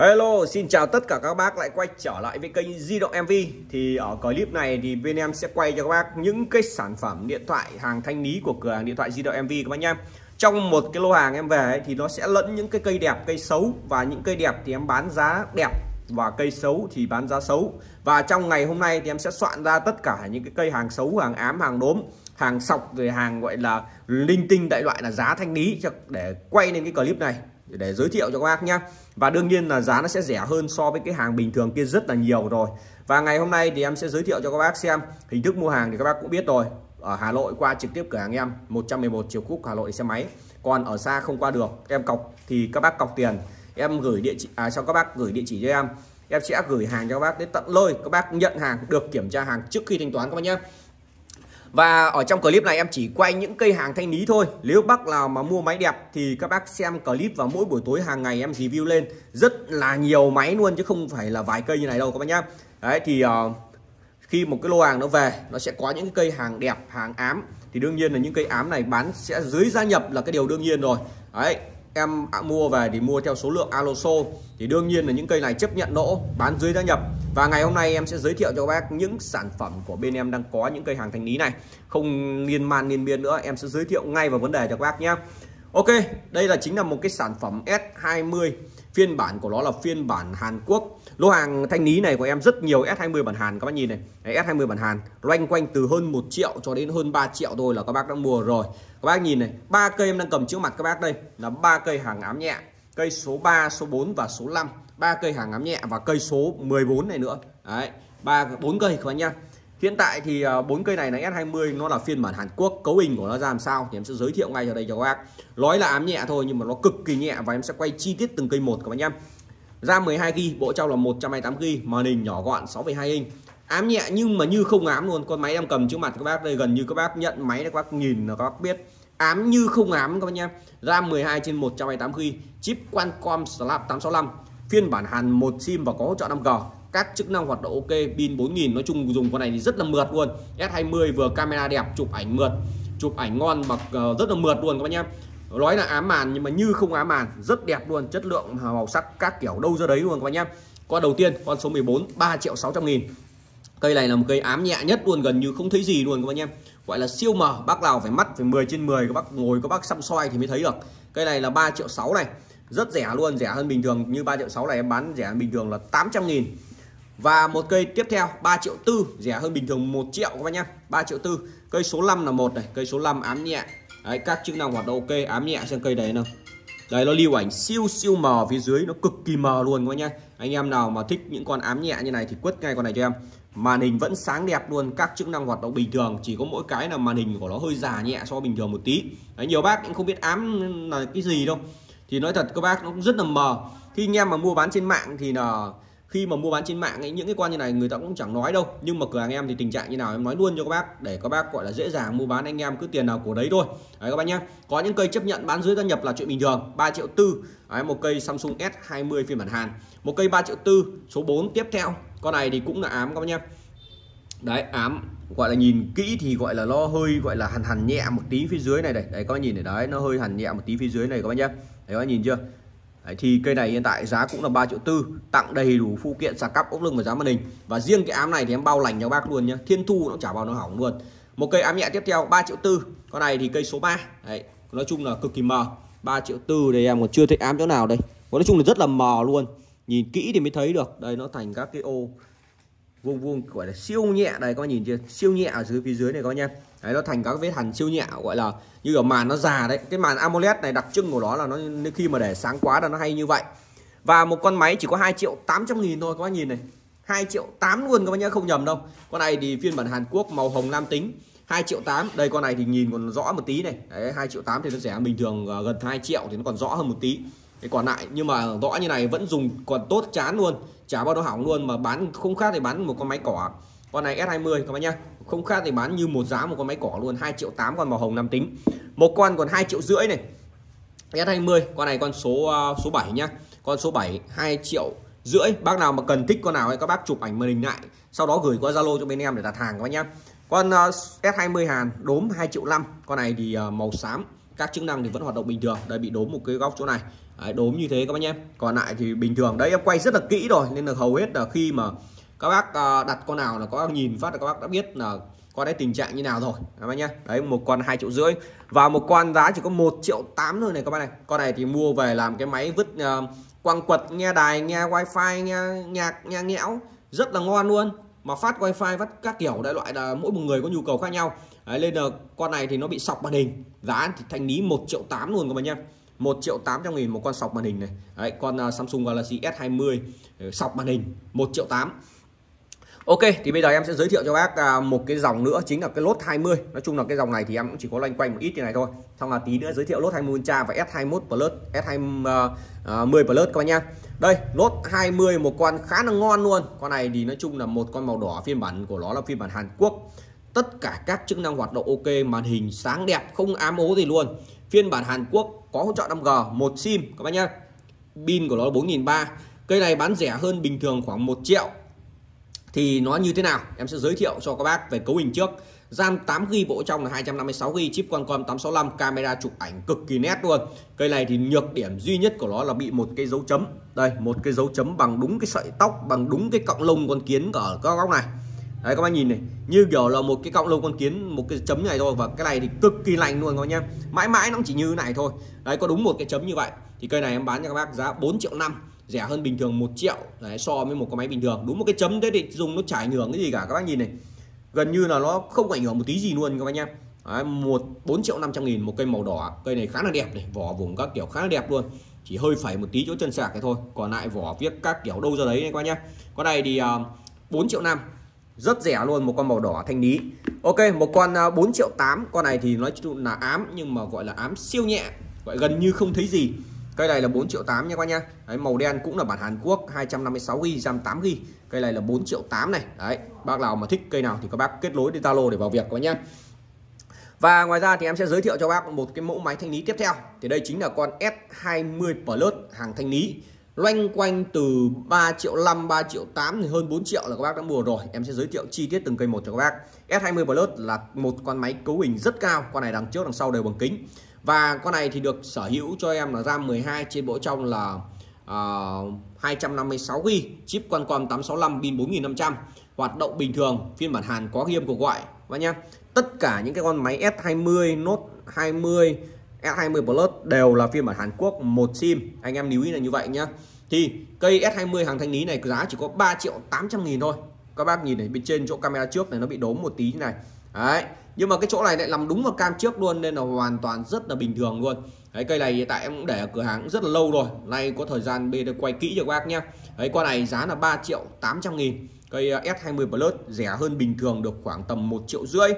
Hello, xin chào tất cả các bác. Lại quay trở lại với kênh Di động MV Thì ở clip này thì bên em sẽ quay cho các bác những cái sản phẩm điện thoại hàng thanh lý của cửa hàng điện thoại Di động MV các bác nhá Trong một cái lô hàng em về ấy, thì nó sẽ lẫn những cái cây đẹp, cây xấu. Và những cây đẹp thì em bán giá đẹp và cây xấu thì bán giá xấu. Và trong ngày hôm nay thì em sẽ soạn ra tất cả những cái cây hàng xấu, hàng ám, hàng đốm Hàng sọc rồi hàng gọi là linh tinh đại loại là giá thanh lý để quay lên cái clip này để giới thiệu cho các bác nhé. Và đương nhiên là giá nó sẽ rẻ hơn so với cái hàng bình thường kia rất là nhiều rồi. Và ngày hôm nay thì em sẽ giới thiệu cho các bác xem hình thức mua hàng thì các bác cũng biết rồi. Ở Hà Nội qua trực tiếp cửa hàng em 111 Triều Khúc, Hà Nội xe máy. Còn ở xa không qua được, em cọc thì các bác cọc tiền. Em gửi địa chỉ à cho các bác gửi địa chỉ cho em. Em sẽ gửi hàng cho các bác đến tận nơi. Các bác nhận hàng, được kiểm tra hàng trước khi thanh toán các bác nhé và ở trong clip này em chỉ quay những cây hàng thanh lý thôi. Nếu bác nào mà mua máy đẹp thì các bác xem clip vào mỗi buổi tối hàng ngày em review lên. Rất là nhiều máy luôn chứ không phải là vài cây như này đâu các bác nhá. Đấy thì uh, khi một cái lô hàng nó về nó sẽ có những cây hàng đẹp hàng ám. Thì đương nhiên là những cây ám này bán sẽ dưới gia nhập là cái điều đương nhiên rồi. Đấy em mua về thì mua theo số lượng aloso thì đương nhiên là những cây này chấp nhận lỗ, bán dưới giá nhập. Và ngày hôm nay em sẽ giới thiệu cho các bác những sản phẩm của bên em đang có những cây hàng thanh lý này. Không liên man liên biên nữa, em sẽ giới thiệu ngay vào vấn đề cho các bác nhé. Ok, đây là chính là một cái sản phẩm S20 phiên bản của nó là phiên bản Hàn Quốc. Lô hàng thanh lý này của em rất nhiều S20 bản Hàn các bác nhìn này. Đấy, S20 bản Hàn loanh quanh từ hơn 1 triệu cho đến hơn 3 triệu thôi là các bác đã mua rồi. Các bác nhìn này ba cây em đang cầm trước mặt các bác đây là ba cây hàng ám nhẹ cây số 3 số 4 và số 5 ba cây hàng ám nhẹ và cây số 14 này nữa. Đấy ba bốn cây các bác nhá. Hiện tại thì ờ, bốn cây này là S20 nó là phiên bản Hàn Quốc cấu hình của nó ra làm sao thì em sẽ giới thiệu ngay cho đây cho các bác. Nói là ám nhẹ thôi nhưng mà nó cực kỳ nhẹ và em sẽ quay chi tiết từng cây một các bác nhá. RAM 12 GB bộ trong là 128 GB màn hình nhỏ gọn 6,2 inch. Ám nhẹ nhưng mà như không ám luôn con máy em cầm trước mặt các bác đây gần như các bác nhận máy các bác nhìn là các bác biết. Ám như không ám các bác nhá. RAM 12 trên 128 GB chip Qualcomm Snap 865 phiên bản Hàn một sim và có hỗ trợ 5G các chức năng hoạt động ok, pin 4000 nói chung dùng con này thì rất là mượt luôn. S20 vừa camera đẹp, chụp ảnh mượt, chụp ảnh ngon mà ờ, rất là mượt luôn các bác nhá. Nói là ám màn nhưng mà như không ám màn, rất đẹp luôn, chất lượng màu sắc các kiểu đâu ra đấy luôn các bác nhá. Con đầu tiên, con số 14 3 triệu 600 nghìn. Cây này là một cây ám nhẹ nhất luôn, gần như không thấy gì luôn các bác nhá. Gọi là siêu mờ, bác nào phải mắt phải 10 trên 10 các bác ngồi, các bác xăm soi thì mới thấy được. Cây này là 3 triệu 6 này, rất rẻ luôn, rẻ hơn bình thường. Như 3 triệu 6 này em bán rẻ bình thường là 800 nghìn và một cây tiếp theo 3 triệu tư. Rẻ hơn bình thường 1 triệu các bác nhá. 3 triệu tư. Cây số 5 là một này cây số 5 ám nhẹ. Đấy, các chức năng hoạt động ok ám nhẹ xem cây đấy nào. Đây nó lưu ảnh siêu siêu mờ phía dưới nó cực kỳ mờ luôn các bác nhá. Anh em nào mà thích những con ám nhẹ như này thì quất ngay con này cho em. Màn hình vẫn sáng đẹp luôn các chức năng hoạt động bình thường chỉ có mỗi cái là màn hình của nó hơi già nhẹ so bình thường một tí. Đấy, nhiều bác cũng không biết ám là cái gì đâu. Thì nói thật các bác nó cũng rất là mờ. Khi anh em mà mua bán trên mạng thì là khi mà mua bán trên mạng ấy, những cái con như này người ta cũng chẳng nói đâu. Nhưng mà cửa hàng em thì tình trạng như nào em nói luôn cho các bác để các bác gọi là dễ dàng mua bán. Anh em cứ tiền nào của đấy thôi. Đấy các bác nhá. Có những cây chấp nhận bán dưới gia nhập là chuyện bình thường. 3 triệu tư. Đấy, một cây Samsung S20 phiên bản Hàn. Một cây 3 triệu tư số 4 tiếp theo. Con này thì cũng là ám các bác nhá. Đấy ám gọi là nhìn kỹ thì gọi là nó hơi gọi là hằn hằn nhẹ một tí phía dưới này đây. Đấy các bác nhìn này đấy nó hơi hằn nhẹ một tí phía dưới này các bác nhá. Đấy các bác nhìn chưa? Đấy, thì cây này hiện tại giá cũng là 3 triệu tư tặng đầy đủ phụ kiện sạc cắp ốc lưng và giá màn hình. Và riêng cái ám này thì em bao lành cho bác luôn nhá thiên thu nó chả bao nó hỏng luôn. Một cây ám nhẹ tiếp theo 3 triệu tư. Con này thì cây số 3 đấy nói chung là cực kỳ mờ. 3 triệu tư đây em còn chưa thấy ám chỗ nào đây. Nói chung là rất là mờ luôn. Nhìn kỹ thì mới thấy được. Đây nó thành các cái ô vuông vuông, gọi là siêu nhẹ. Đây, các bạn nhìn chưa? Siêu nhẹ ở dưới, phía dưới này, các nhá. Đấy, nó thành các vết hằn siêu nhẹ, gọi là như ở màn nó già đấy. Cái màn AMOLED này đặc trưng của nó là nó khi mà để sáng quá là nó hay như vậy. Và một con máy chỉ có 2 triệu 800 nghìn thôi, các bác nhìn này. 2 triệu 8 luôn, các bác nhá, không nhầm đâu. Con này thì phiên bản Hàn Quốc màu hồng lam tính 2 triệu 8 đây, con này thì nhìn còn rõ một tí này. Đấy 2 triệu 8 thì nó rẻ bình thường à, gần 2 triệu thì nó còn rõ hơn một tí cái còn lại nhưng mà rõ như này vẫn dùng còn tốt chán luôn. Chả bao nó hỏng luôn mà bán không khác thì bán một con máy cỏ. Con này S20 các bác nhá. Không khác thì bán như một giá một con máy cỏ luôn 2 triệu 8 con màu hồng nam tính. Một con còn 2 triệu rưỡi này. S20 con này con số uh, số 7 nhá. Con số 7 2 triệu rưỡi. Bác nào mà cần thích con nào ấy các bác chụp ảnh màn hình lại. Sau đó gửi qua Zalo cho bên em để đặt hàng các bác nhá. Con à, uh, S20 Hàn đốm 2 triệu 5 con này thì uh, màu xám. Các chức năng thì vẫn hoạt động bình thường. Đây bị đốm một cái góc chỗ này đấy, đốm như thế các bác nhé. Còn lại thì bình thường đấy em quay rất là kỹ rồi nên là hầu hết là khi mà các bác à, đặt con nào là có nhìn phát là các bác đã biết là con đấy tình trạng như nào rồi các bác nhé. Đấy một con hai triệu rưỡi. Và một con giá chỉ có một triệu tám thôi này các bác này. Con này thì mua về làm cái máy vứt à, uh, quăng quật nghe đài nghe wifi nghe nhạc nghe nhẽo. Rất là ngon luôn. Mà phát wifi phát các kiểu đại loại là mỗi một người có nhu cầu khác nhau. Đấy, nên là con này thì nó bị sọc màn hình. Giá thì thành lý một triệu tám luôn các bạn nhé. 1 triệu 800 nghìn một con sọc màn hình này. Đấy, con uh, Samsung Galaxy S20 ừ, sọc màn hình 1 triệu 8 Ok thì bây giờ em sẽ giới thiệu cho bác à, một cái dòng nữa chính là cái lốt 20 Nói chung là cái dòng này thì em cũng chỉ có loanh quanh một ít như này thôi. Xong là tí nữa giới thiệu lốt 20 Ultra và S21 Plus S20 à, à, Plus các bạn nha. Đây lốt 20 một con khá là ngon luôn. Con này thì nói chung là một con màu đỏ phiên bản của nó là phiên bản Hàn Quốc. Tất cả các chức năng hoạt động ok màn hình sáng đẹp không ám ố gì luôn. Phiên bản Hàn Quốc có hỗ trợ 5G một sim, các bác nhá. Pin của nó là 4.300 Cây này bán rẻ hơn bình thường khoảng 1 triệu. Thì nó như thế nào? Em sẽ giới thiệu cho các bác về cấu hình trước. RAM 8GB bộ trong là 256GB chip Qualcomm 865 camera chụp ảnh cực kỳ nét luôn. Cây này thì nhược điểm duy nhất của nó là bị một cái dấu chấm. Đây, một cái dấu chấm bằng đúng cái sợi tóc, bằng đúng cái cọng lông con kiến ở các góc này đấy các bác nhìn này như kiểu là một cái cọng lông con kiến một cái chấm này thôi và cái này thì cực kỳ lành luôn các nhá mãi mãi nó chỉ như này thôi. Đấy có đúng một cái chấm như vậy. Thì cây này em bán cho các bác giá 4 triệu năm rẻ hơn bình thường 1 triệu đấy, so với một cái máy bình thường. Đúng một cái chấm thế thì dùng nó chả ảnh hưởng cái gì cả các bác nhìn này. Gần như là nó không ảnh hưởng một tí gì luôn các bác nhé. Đấy, một bốn triệu 500 nghìn một cây màu đỏ. Cây này khá là đẹp này vỏ vùng các kiểu khá là đẹp luôn. Chỉ hơi phải một tí chỗ chân sạc này thôi còn lại vỏ viết các kiểu đâu ra đấy này các bác nhé. Con này thì à, uh, 4 triệu năm rất rẻ luôn một con màu đỏ thanh lý. Ok một con à, 4 triệu 8 con này thì nói chung là ám nhưng mà gọi là ám siêu nhẹ. Gọi gần như không thấy gì. Cây này là 4 triệu 8 nha các nha đấy, màu đen cũng là bản Hàn Quốc 256 GB RAM 8 GB cây này là 4 triệu 8 này. Đấy bác nào mà thích cây nào thì các bác kết nối đi Zalo để vào việc các nhá. Và ngoài ra thì em sẽ giới thiệu cho bác một cái mẫu máy thanh lý tiếp theo. Thì đây chính là con S20 Plus hàng thanh lý loanh quanh từ 3 triệu 5 3 triệu 8 thì hơn 4 triệu là các bác đã mua rồi. Em sẽ giới thiệu chi tiết từng cây một cho các bác. S20 Plus là một con máy cấu hình rất cao. Con này đằng trước đằng sau đều bằng kính. Và con này thì được sở hữu cho em là RAM 12 trên bộ trong là uh, 256 GB chip Qualcomm 865 pin 4500 hoạt động bình thường phiên bản Hàn có ghi âm cuộc gọi. Và nhá tất cả những cái con máy S20 Note 20 E S20 Plus đều là phiên bản Hàn Quốc, một sim. Anh em lưu ý là như vậy nhá. Thì cây S20 hàng thanh lý này giá chỉ có 3 triệu 800 nghìn thôi. Các bác nhìn thấy bên trên chỗ camera trước này nó bị đốm một tí như này. Đấy, nhưng mà cái chỗ này lại nằm đúng vào cam trước luôn nên là hoàn toàn rất là bình thường luôn. Đấy, cây này hiện tại em cũng để ở cửa hàng rất là lâu rồi. Nay có thời gian bên quay kỹ cho các bác nhé đấy con này giá là 3 triệu 800 nghìn. Cây à, S20 Plus rẻ hơn bình thường được khoảng tầm 1 triệu rưỡi.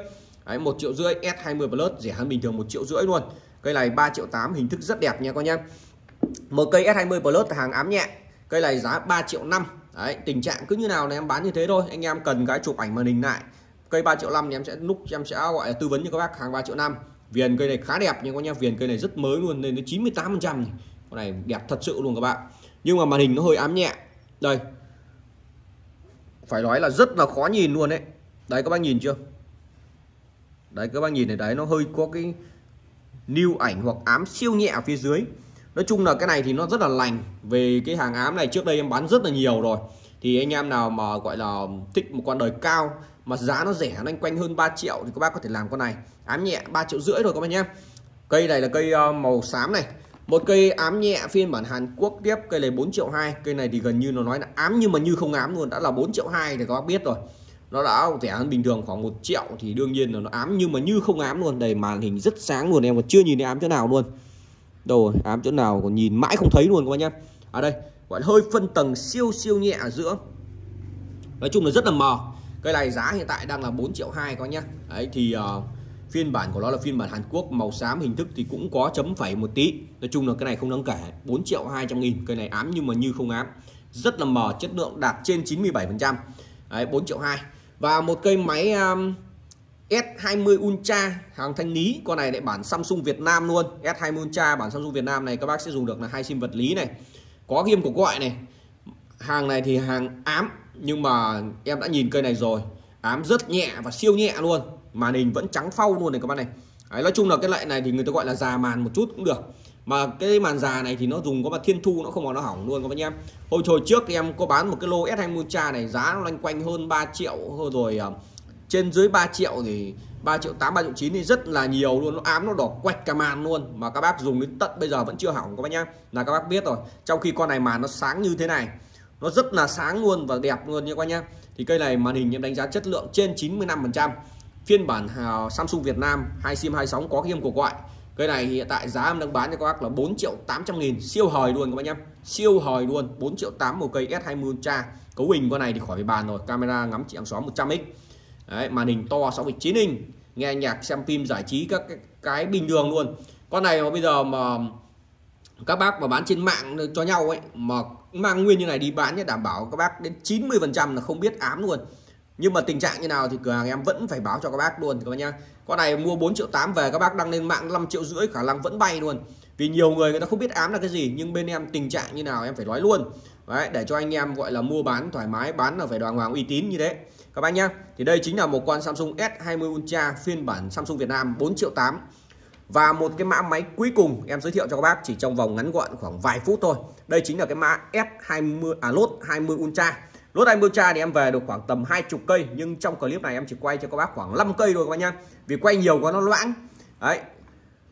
Đấy 1 triệu rưỡi S20 Plus rẻ hơn bình thường 1 triệu rưỡi luôn cây này 3 triệu 8 hình thức rất đẹp nha con nhé một cây S20 Plus hàng ám nhẹ, cây này giá 3 triệu 5 đấy, tình trạng cứ như nào này em bán như thế thôi. Anh em cần cái chụp ảnh màn hình lại. Cây 3 triệu 5 thì em sẽ lúc em sẽ gọi là tư vấn cho các bác hàng 3 triệu 5 viền cây này khá đẹp nhưng con nhá, viền cây này rất mới luôn, lên đến 98 phần trăm con này đẹp thật sự luôn các bạn. Nhưng mà màn hình nó hơi ám nhẹ. Đây. Phải nói là rất là khó nhìn luôn đấy đấy, các bác nhìn chưa? Đấy, các bác nhìn này, đấy, nó hơi có cái lưu ảnh hoặc ám siêu nhẹ ở phía dưới. Nói chung là cái này thì nó rất là lành. Về cái hàng ám này trước đây em bán rất là nhiều rồi. Thì anh em nào mà, gọi là, thích một con đời cao mà giá nó rẻ, nó quanh hơn 3 triệu thì các bác có thể làm con này. Ám nhẹ 3 triệu rưỡi rồi các bác nhé. Cây này là cây ờ, màu xám này. Một cây ám nhẹ phiên bản Hàn Quốc tiếp, cây này 4 triệu 2 cây này thì gần như nó nói là ám nhưng mà như không ám luôn, đã là 4 triệu 2 thì các bác biết rồi nó đã rẻ hơn bình thường khoảng một triệu thì đương nhiên là nó ám nhưng mà như không ám luôn đây màn hình rất sáng luôn em còn chưa nhìn thấy ám chỗ nào luôn. Đâu rồi ám chỗ nào còn nhìn mãi không thấy luôn các bác nhé ở à đây gọi là hơi phân tầng siêu siêu nhẹ ở giữa. Nói chung là rất là mờ. Cây này giá hiện tại đang là 4 triệu hai các nhá. Đấy thì uh, phiên bản của nó là phiên bản Hàn Quốc màu xám hình thức thì cũng có chấm phẩy một tí. Nói chung là cái này không đáng kể 4 triệu 200 nghìn. Cây này ám nhưng mà như không ám. Rất là mờ chất lượng đạt trên 97 phần trăm. 4 triệu 2 và một cây máy um, S20 Ultra hàng thanh lý. Con này lại bản Samsung Việt Nam luôn. S20 Ultra bản Samsung Việt Nam này các bác sẽ dùng được là hai sim vật lý này. Có ghim của gọi này. Hàng này thì hàng ám nhưng mà em đã nhìn cây này rồi. Ám rất nhẹ và siêu nhẹ luôn. Màn hình vẫn trắng phau luôn này các bạn này. Đấy, nói chung là cái loại này thì người ta gọi là già màn một chút cũng được mà cái màn già này thì nó dùng có mà thiên thu nó không có nó hỏng luôn các bác nhá hồi hồi trước em có bán một cái lô S20 Ultra này giá nó loanh quanh hơn 3 triệu rồi uh, trên dưới 3 triệu thì 3 triệu 8 3 triệu 9 thì rất là nhiều luôn. Nó ám nó đỏ quạch cả màn luôn. Mà các bác dùng đến tận bây giờ vẫn chưa hỏng các bác nhá là các bác biết rồi trong khi con này màn nó sáng như thế này nó rất là sáng luôn và đẹp luôn nha các bác nhá thì cây này màn hình em đánh giá chất lượng trên 95 phần trăm. Phiên bản Samsung Việt Nam hai sim hai sóng có game của gọi cây này hiện tại giá em đang bán cho các bác là 4 triệu 800 nghìn. Siêu hời luôn các bác nhé siêu hời luôn. 4 triệu 8 một cây S20 Ultra. Cấu hình con này thì khỏi phải bàn rồi. Camera ngắm chị hàng xóm 100x Đấy, màn hình to 6,9 inch. Nghe nhạc xem phim giải trí các cái, cái bình thường luôn. Con này mà bây giờ mà các bác mà bán trên mạng cho nhau ấy mà mang nguyên như này đi bán nhé đảm bảo các bác đến 90 phần trăm là không biết ám luôn nhưng mà tình trạng như nào thì cửa hàng em vẫn phải báo cho các bác luôn các bác nhá. Con này mua 4 triệu 8 về các bác đăng lên mạng 5 triệu rưỡi khả năng vẫn bay luôn. Vì nhiều người người ta không biết ám là cái gì nhưng bên em tình trạng như nào em phải nói luôn. Đấy, để cho anh em gọi là mua bán thoải mái bán là phải đoàn hoàng uy tín như thế. Các bác nhá thì đây chính là một con Samsung S20 Ultra phiên bản Samsung Việt Nam 4 triệu 8 và một cái mã máy cuối cùng em giới thiệu cho các bác chỉ trong vòng ngắn gọn khoảng vài phút thôi. Đây chính là cái mã S20 à lốt 20 Ultra lốt 20 Ultra thì em về được khoảng tầm 20 cây, nhưng trong clip này em chỉ quay cho các bác khoảng 5 cây thôi các bác nhá. Vì quay nhiều quá nó loãng. Đấy.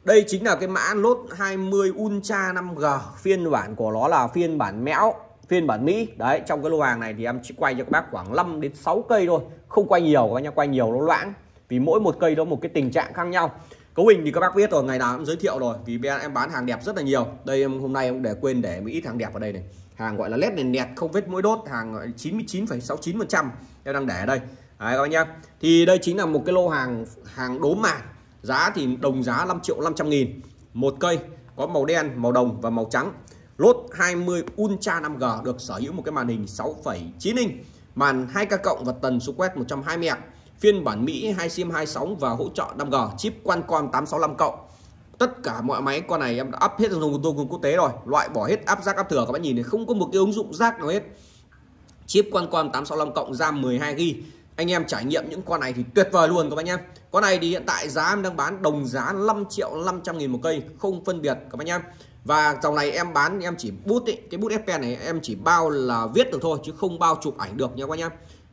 Đây chính là cái mã lốt 20 Ultra 5G phiên bản của nó là phiên bản mẽo phiên bản Mỹ. Đấy, trong cái lô hàng này thì em chỉ quay cho các bác khoảng 5 đến 6 cây thôi. Không quay nhiều các nhá, quay nhiều nó loãng. Vì mỗi một cây đó một cái tình trạng khác nhau cấu hình thì các bác biết rồi ngày nào cũng giới thiệu rồi vì em bán hàng đẹp rất là nhiều. Đây em hôm nay em để quên để một ít hàng đẹp ở đây này. Hàng gọi là led nền nẹt không vết mũi đốt hàng 99,69% em đang để ở đây. Đấy các bác nhá. Thì đây chính là một cái lô hàng hàng đốm màn giá thì đồng giá 5 triệu 500 nghìn. Một cây có màu đen màu đồng và màu trắng. Lốt 20 Ultra 5G được sở hữu một cái màn hình 6,9 inch. Màn 2K cộng và tần số quét 120 Hz phiên bản Mỹ 2 sim 2 sóng và hỗ trợ 5G chip Qualcomm 865 cộng. Tất cả mọi máy con này em đã up hết dùng dùng quốc tế rồi. Loại bỏ hết áp rác áp thừa các bạn nhìn này không có một cái ứng dụng rác nào hết. Chip Qualcomm 865 cộng RAM 12 GB anh em trải nghiệm những con này thì tuyệt vời luôn các bạn nhé. Con này thì hiện tại giá em đang bán đồng giá 5 triệu 500 nghìn một cây không phân biệt các bạn nhé. Và dòng này em bán em chỉ bút ý, cái bút F Pen này em chỉ bao là viết được thôi chứ không bao chụp ảnh được nha các bạn nhé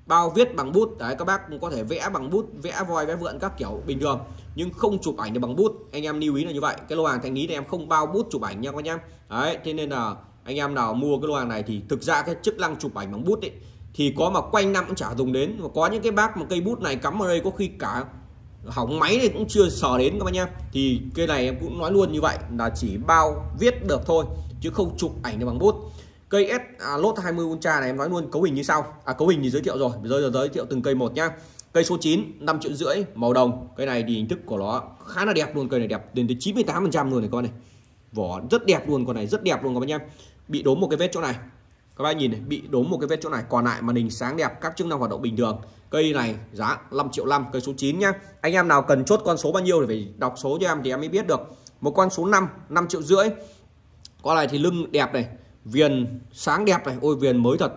bao viết bằng bút. Đấy, các bác cũng có thể vẽ bằng bút, vẽ voi, vẽ vượn các kiểu bình thường, nhưng không chụp ảnh được bằng bút. Anh em lưu ý là như vậy. Cái lô hàng thanh lý này em không bao bút chụp ảnh nha các nhá. Đấy, thế nên là anh em nào mua cái lô hàng này thì thực ra cái chức năng chụp ảnh bằng bút ấy, thì có mà quanh năm cũng chả dùng đến. Và có những cái bác mà cây bút này cắm ở đây có khi cả hỏng máy thì cũng chưa sờ đến các bác nhá. Thì cây này em cũng nói luôn như vậy là chỉ bao viết được thôi, chứ không chụp ảnh được bằng bút cây S à, lốt 20 Ultra này em nói luôn cấu hình như sau. À cấu hình thì giới thiệu rồi. Bây giờ giới thiệu từng cây một nhá. Cây số 9 5 triệu rưỡi màu đồng. Cây này thì hình thức của nó khá là đẹp luôn. Cây này đẹp đến tới 98 phần trăm luôn này con này. Vỏ rất đẹp luôn con này rất đẹp luôn các bạn nhá. Bị đốm một cái vết chỗ này. Các bạn nhìn này bị đốm một cái vết chỗ này. Còn lại màn hình sáng đẹp các chức năng hoạt động bình thường. Cây này giá 5 triệu 5 cây số 9 nhá. Anh em nào cần chốt con số bao nhiêu thì phải đọc số cho em thì em mới biết được. Một con số 5 5 triệu rưỡi. Con này thì lưng đẹp này viền sáng đẹp này. Ôi viền mới thật.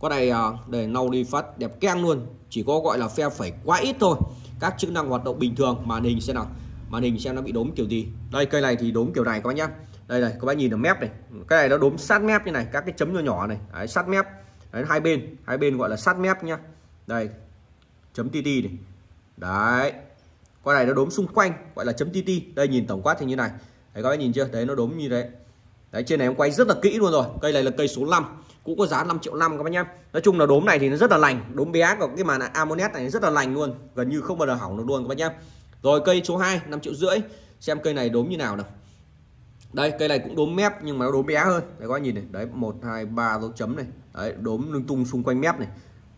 Con này à, để nâu đi phát đẹp keng luôn. Chỉ có gọi là phe phẩy quá ít thôi. Các chức năng hoạt động bình thường. Màn hình xem nào. Màn hình xem nó bị đốm kiểu gì. Đây cây này thì đốm kiểu này các bác nhá. Đây này các bác nhìn ở mép này. Cái này nó đốm sát mép như này. Các cái chấm nhỏ nhỏ này. Đấy, sát mép. Đấy, hai bên. Hai bên gọi là sát mép nhá. Đây chấm tt này. Đấy. Con này nó đốm xung quanh gọi là chấm tt đây nhìn tổng quát thì như này. Đấy các bác nhìn chưa? Đấy nó đốm như thế đấy trên này em quay rất là kỹ luôn rồi. Cây này là cây số 5 cũng có giá 5 triệu năm các bác nhá. Nói chung là đốm này thì nó rất là lành. Đốm bé của cái màn amonet này rất là lành luôn. Gần như không bao giờ hỏng được luôn các bác nhá. Rồi cây số 2 5 triệu rưỡi. Xem cây này đốm như nào nào. Đây cây này cũng đốm mép nhưng mà nó đốm bé hơn. Đấy các bác nhìn này. Đấy một hai ba dấu chấm này. Đấy đốm lung tung xung quanh mép này.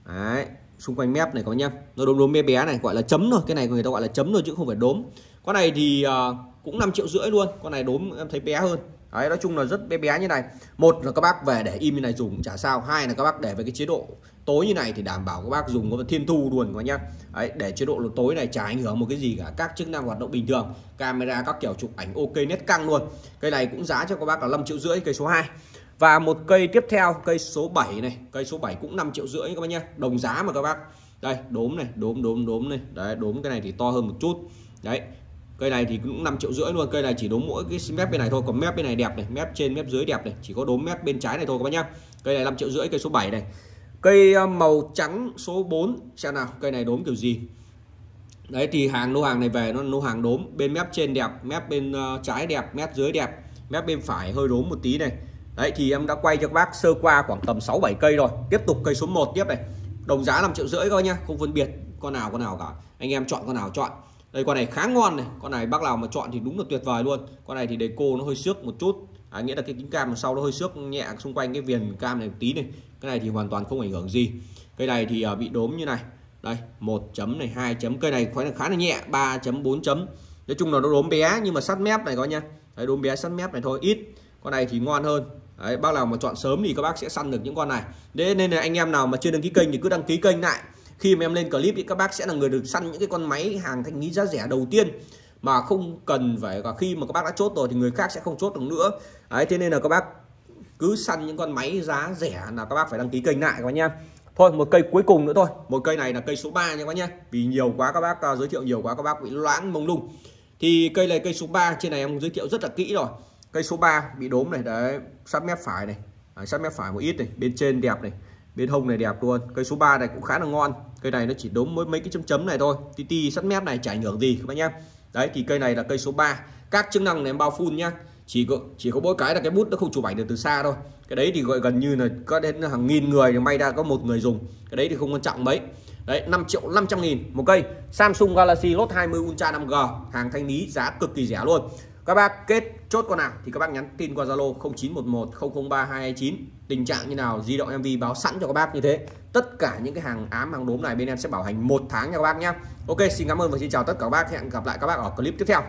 Đấy xung quanh mép này các bác nhá. Nó đốm đốm bé bé này gọi là chấm thôi. Cái này người ta gọi là chấm thôi chứ không phải đốm. Con này thì uh, cũng 5 triệu rưỡi luôn. Con này đốm em thấy bé hơn đấy nói chung là rất bé bé như này. Một là các bác về để im như này dùng chả sao. Hai là các bác để với cái chế độ tối như này thì đảm bảo các bác dùng có thiên thu luôn các nhá. Đấy, để chế độ tối này chả ảnh hưởng một cái gì cả. Các chức năng hoạt động bình thường camera các kiểu chụp ảnh ok nét căng luôn. Cây này cũng giá cho các bác là 5 triệu rưỡi cây số 2 và một cây tiếp theo cây số 7 này. Cây số 7 cũng 5 triệu rưỡi các bác nhá. Đồng giá mà các bác. Đây đốm này đốm đốm đốm này. Đấy đốm cái này thì to hơn một chút. Đấy cây này thì cũng 5 triệu rưỡi luôn, cây này chỉ đốm mỗi cái mép bên này thôi, còn mép bên này đẹp này, mép trên, mép dưới đẹp này, chỉ có đốm mép bên trái này thôi các bác nhá. Cây này 5 triệu rưỡi, cây số 7 này. Cây ờ, màu trắng số 4 xem nào, cây này đốm kiểu gì. Đấy, thì hàng lô hàng này về, nó lô hàng đốm, bên mép trên đẹp, mép bên ờ, trái đẹp, mép dưới đẹp, mép bên phải hơi đốm một tí này. Đấy, thì em đã quay cho các bác sơ qua khoảng tầm 6 7 cây rồi. Tiếp tục cây số 1 tiếp này. Đồng giá 5 triệu rưỡi coi nhá, không phân biệt, con nào con nào cả. Anh em chọn con nào chọn đây con này khá ngon này. Con này bác nào mà chọn thì đúng là tuyệt vời luôn. Con này thì đề cô nó hơi xước một chút. À, nghĩa là cái kính cam sau nó hơi xước nhẹ xung quanh cái viền cam này một tí này. Cái này thì hoàn toàn không ảnh hưởng gì. Cây này thì à, bị đốm như này. Đây một chấm này hai chấm. Cây này khá là khá là nhẹ 3 chấm 4 chấm. Nói chung là nó đốm bé nhưng mà sắt mép này có nha. Đấy đốm bé sắt mép này thôi ít. Con này thì ngon hơn. Đấy, bác nào mà chọn sớm thì các bác sẽ săn được những con này. Thế nên là anh em nào mà chưa đăng ký kênh thì cứ đăng ký kênh lại khi mà em lên clip thì các bác sẽ là người được săn những cái con máy hàng thanh lý giá rẻ đầu tiên mà không cần phải và khi mà các bác đã chốt rồi thì người khác sẽ không chốt được nữa. Đấy thế nên là các bác cứ săn những con máy giá rẻ là các bác phải đăng ký kênh lại các bác nhá. Thôi một cây cuối cùng nữa thôi. Một cây này là cây số 3 nha các bác nhé vì nhiều quá các bác uh, giới thiệu nhiều quá các bác bị loãng mông lung. Thì cây này cây số 3 trên này em giới thiệu rất là kỹ rồi. Cây số 3 bị đốm này đấy sát mép phải này. Đấy, sát mép phải một ít này bên trên đẹp này bên hông này đẹp luôn. Cây số 3 này cũng khá là ngon. Cây này nó chỉ đốm mới mấy cái chấm chấm này thôi. Tí ti sắt mép này chả ảnh hưởng gì, các bác nhá đấy, thì cây này là cây số 3 các chức năng này em bao full nhá. Chỉ có chỉ có mỗi cái là cái bút nó không chụp ảnh được từ xa thôi. Cái đấy thì gọi gần như là có đến hàng nghìn người thì may ra có một người dùng. Cái đấy thì không quan trọng mấy. Đấy 5 triệu 500 nghìn một cây. Samsung Galaxy Note 20 Ultra 5G hàng thanh lý, giá cực kỳ rẻ luôn. Các bác kết chốt con nào thì các bác nhắn tin qua Zalo 0911 003 229 tình trạng như nào, di động MV báo sẵn cho các bác như thế. Tất cả những cái hàng ám, hàng đốm này bên em sẽ bảo hành một tháng nha các bác nhé Ok, xin cảm ơn và xin chào tất cả các bác. Hẹn gặp lại các bác ở clip tiếp theo.